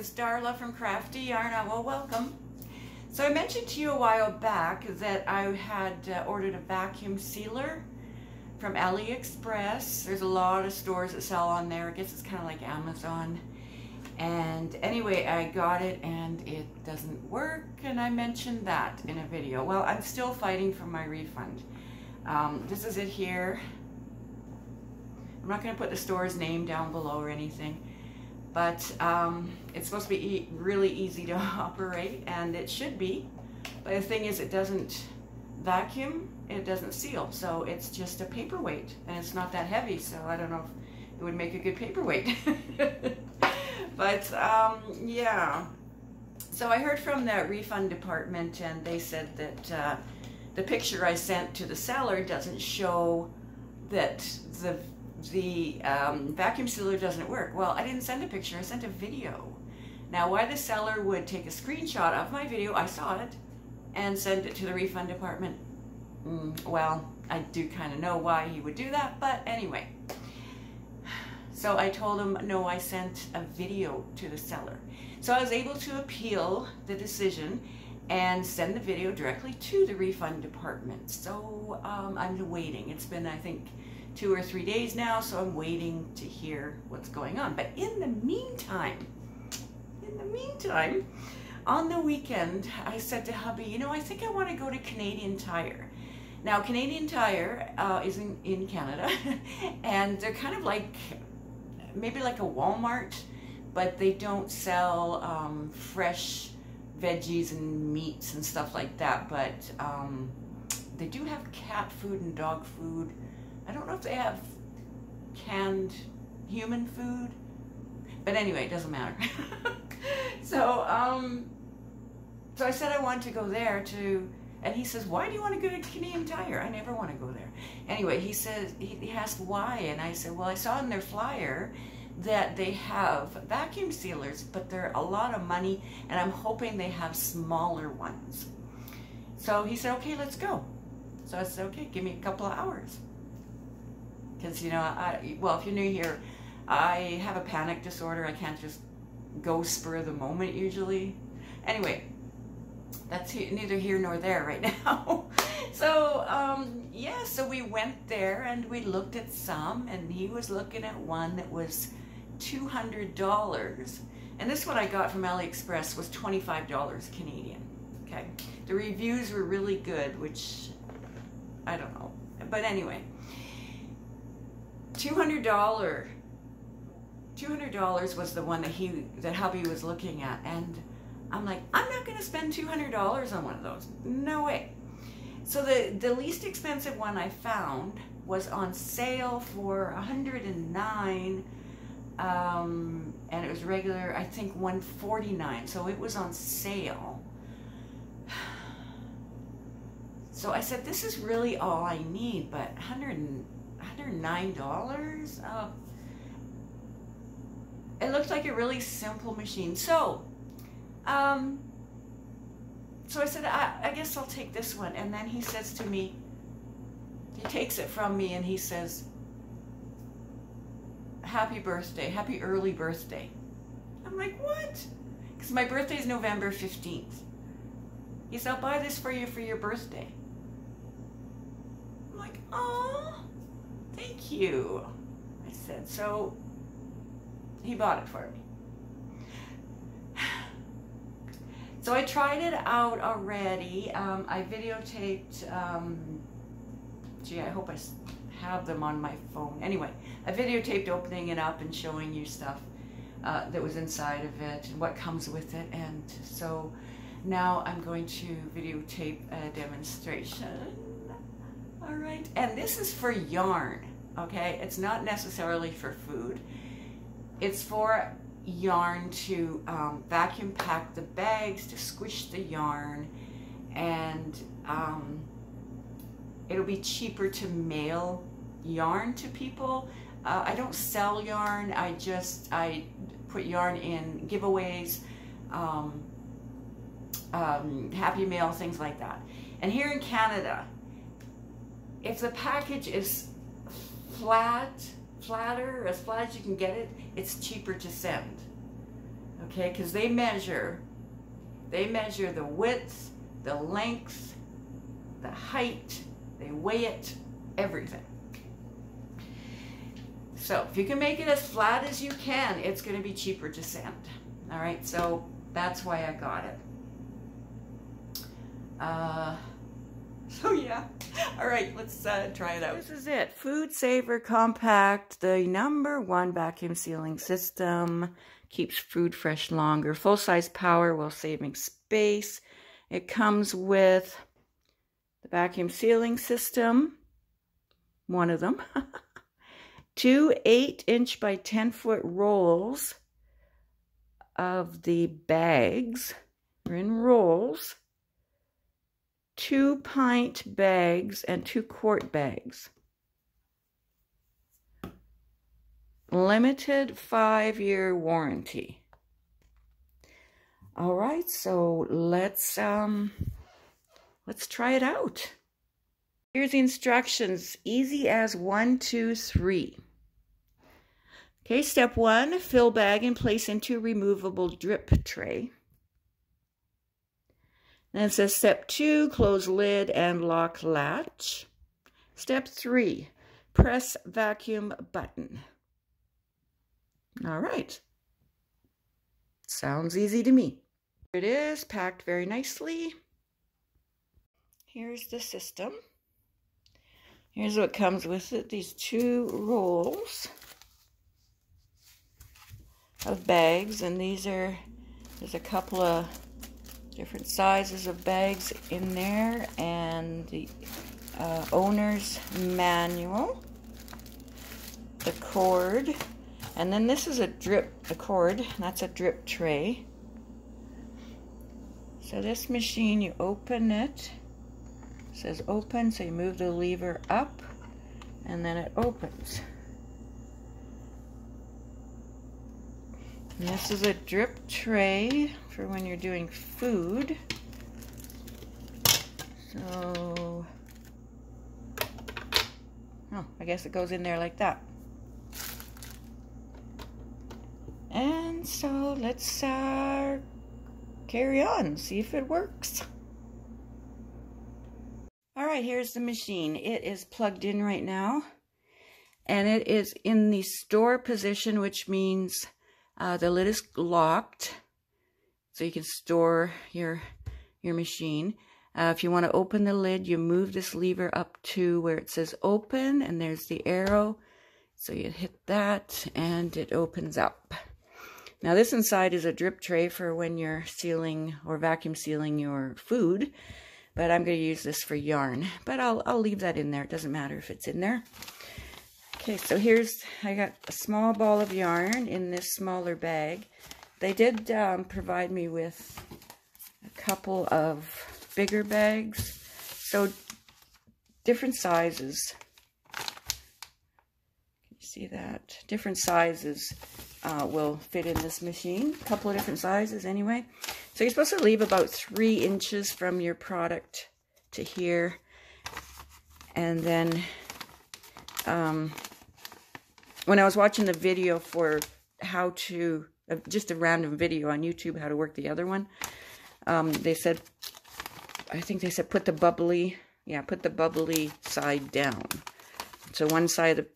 is Darla from Crafty Yarn. Well, welcome. So I mentioned to you a while back that I had uh, ordered a vacuum sealer from AliExpress. There's a lot of stores that sell on there. I guess it's kind of like Amazon. And anyway, I got it and it doesn't work. And I mentioned that in a video. Well, I'm still fighting for my refund. Um, this is it here. I'm not going to put the store's name down below or anything but um, it's supposed to be e really easy to operate and it should be. But the thing is it doesn't vacuum it doesn't seal. So it's just a paperweight and it's not that heavy so I don't know if it would make a good paperweight. But um, yeah. So I heard from that refund department and they said that uh, the picture I sent to the seller doesn't show that the the um, vacuum sealer doesn't work. Well, I didn't send a picture, I sent a video. Now, why the seller would take a screenshot of my video, I saw it, and send it to the refund department, mm, well, I do kind of know why he would do that, but anyway. So I told him, no, I sent a video to the seller. So I was able to appeal the decision and send the video directly to the refund department. So um, I'm waiting. It's been, I think, two or three days now, so I'm waiting to hear what's going on. But in the meantime, in the meantime, on the weekend, I said to hubby, you know, I think I want to go to Canadian Tire. Now, Canadian Tire uh, is in, in Canada, and they're kind of like, maybe like a Walmart, but they don't sell um, fresh veggies and meats and stuff like that, but um, they do have cat food and dog food, I don't know if they have canned human food, but anyway, it doesn't matter. so, um, so I said I wanted to go there to, and he says, why do you want to go to Canadian Tire? I never want to go there. Anyway, he says, he, he asked why, and I said, well, I saw in their flyer that they have vacuum sealers, but they're a lot of money, and I'm hoping they have smaller ones. So he said, okay, let's go. So I said, okay, give me a couple of hours because you know I well if you're new here I have a panic disorder. I can't just go spur of the moment usually. Anyway that's he, neither here nor there right now. So um, yeah so we went there and we looked at some and he was looking at one that was $200 and this one I got from AliExpress was $25 Canadian okay? The reviews were really good which I don't know. But anyway $200 $200 was the one that he that hubby was looking at and I'm like I'm not going to spend $200 on one of those. No way. So the the least expensive one I found was on sale for 109 um, and it was regular I think 149 so it was on sale. So I said this is really all I need but 100 $109. Uh, it looks like a really simple machine. So, um, so I said, I, I guess I'll take this one. And then he says to me, he takes it from me and he says, happy birthday, happy early birthday. I'm like, what? Because my birthday is November 15th. He said, I'll buy this for you for your birthday. I'm like, oh. Thank you. I said, so he bought it for me. So I tried it out already. Um, I videotaped, um, gee, I hope I have them on my phone. Anyway, I videotaped opening it up and showing you stuff uh, that was inside of it and what comes with it. And so now I'm going to videotape a demonstration. All right, and this is for yarn okay? It's not necessarily for food. It's for yarn to um, vacuum pack the bags, to squish the yarn, and um, it'll be cheaper to mail yarn to people. Uh, I don't sell yarn, I just, I put yarn in giveaways, um, um, Happy Mail, things like that. And here in Canada, if the package is flat, flatter, as flat as you can get it, it's cheaper to send. okay? Because they measure, they measure the width, the length, the height, they weigh it, everything. So if you can make it as flat as you can, it's going to be cheaper to send. All right, so that's why I got it. Uh, so yeah, all right, let's uh, try it out. This is it, Food Saver Compact, the number one vacuum sealing system. Keeps food fresh longer. Full-size power while saving space. It comes with the vacuum sealing system, one of them. Two 8-inch by 10-foot rolls of the bags. They're in rolls two pint bags and two quart bags. Limited five year warranty. All right, so let's um let's try it out. Here's the instructions, easy as one, two, three. Okay, step one, fill bag and place into removable drip tray. Then it says step two, close lid and lock latch. Step three, press vacuum button. All right. Sounds easy to me. Here it is, packed very nicely. Here's the system. Here's what comes with it, these two rolls of bags, and these are, there's a couple of different sizes of bags in there and the uh, owner's manual, the cord, and then this is a drip, the cord, that's a drip tray. So this machine, you open it, it says open, so you move the lever up, and then it opens. And this is a drip tray for when you're doing food. So, oh, I guess it goes in there like that. And so let's uh, carry on, see if it works. All right, here's the machine. It is plugged in right now. And it is in the store position, which means uh, the lid is locked so you can store your your machine. Uh, if you want to open the lid, you move this lever up to where it says open, and there's the arrow. So you hit that, and it opens up. Now this inside is a drip tray for when you're sealing or vacuum sealing your food, but I'm going to use this for yarn. But I'll, I'll leave that in there. It doesn't matter if it's in there. Okay, so here's, I got a small ball of yarn in this smaller bag. They did um, provide me with a couple of bigger bags. So different sizes. Can you see that? Different sizes uh, will fit in this machine. A couple of different sizes anyway. So you're supposed to leave about three inches from your product to here. And then um, when I was watching the video for how to just a random video on YouTube how to work the other one. Um, they said, I think they said put the bubbly, yeah, put the bubbly side down. So one side of the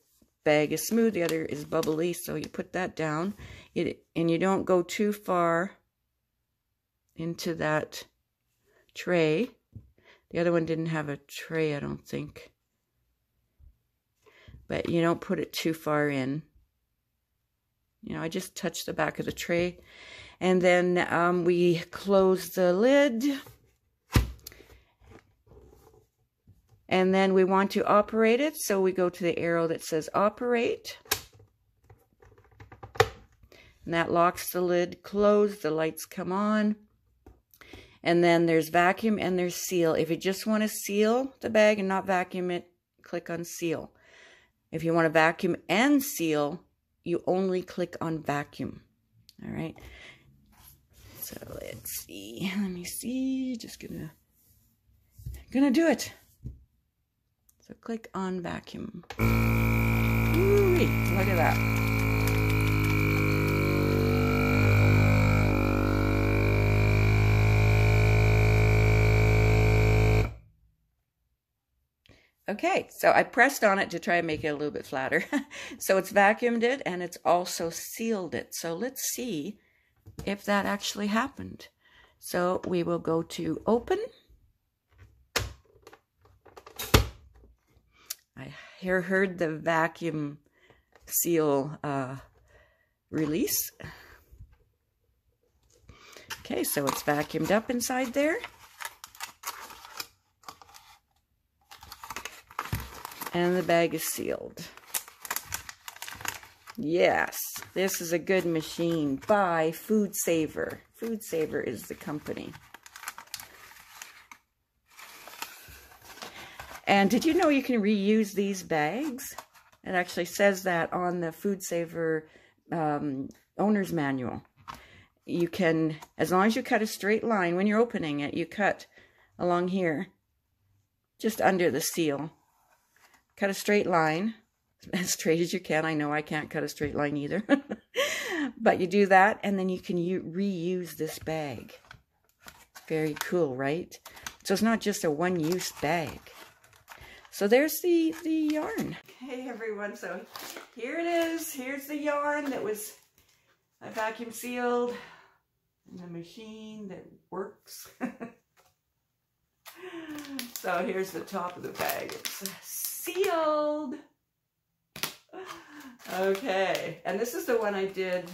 bag is smooth, the other is bubbly, so you put that down. It, and you don't go too far into that tray. The other one didn't have a tray, I don't think. But you don't put it too far in. You know, I just touch the back of the tray. And then um, we close the lid. And then we want to operate it. So we go to the arrow that says operate. And that locks the lid closed. The lights come on. And then there's vacuum and there's seal. If you just want to seal the bag and not vacuum it, click on seal. If you want to vacuum and seal, you only click on vacuum. All right. So let's see. Let me see. Just gonna gonna do it. So click on vacuum. Ooh, look at that. Okay, so I pressed on it to try and make it a little bit flatter. so it's vacuumed it and it's also sealed it. So let's see if that actually happened. So we will go to open. I heard the vacuum seal uh, release. Okay, so it's vacuumed up inside there. And the bag is sealed. Yes, this is a good machine by Food Saver. Food Saver is the company. And did you know you can reuse these bags? It actually says that on the Food Saver um, owner's manual you can, as long as you cut a straight line, when you're opening it, you cut along here, just under the seal. Cut a straight line, as straight as you can. I know I can't cut a straight line either. but you do that, and then you can reuse this bag. Very cool, right? So it's not just a one-use bag. So there's the, the yarn. Hey everyone, so here it is. Here's the yarn that was I vacuum sealed in the machine that works. so here's the top of the bag. It's sealed. Okay, and this is the one I did.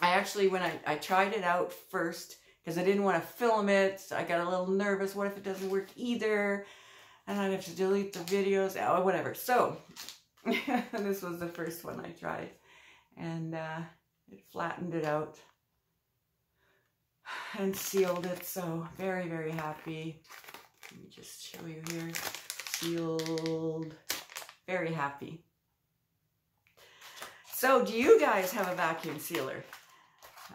I actually, when I, I tried it out first, because I didn't want to film it, I got a little nervous. What if it doesn't work either? And I'd have to delete the videos, oh, whatever. So, this was the first one I tried. And uh, it flattened it out and sealed it. So very, very happy. Let me just show you here. Very happy. So do you guys have a vacuum sealer?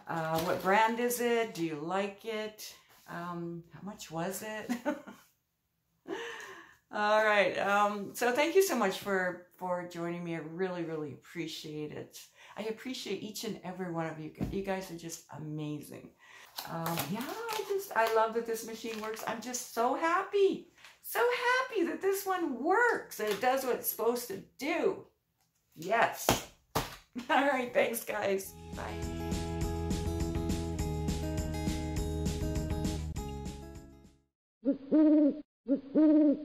Uh, what brand is it? Do you like it? Um, how much was it? All right. Um, so thank you so much for, for joining me. I really, really appreciate it. I appreciate each and every one of you. You guys are just amazing. Um, yeah, I just, I love that this machine works. I'm just so happy. So happy that this one works and it does what it's supposed to do. Yes. All right, thanks guys. Bye.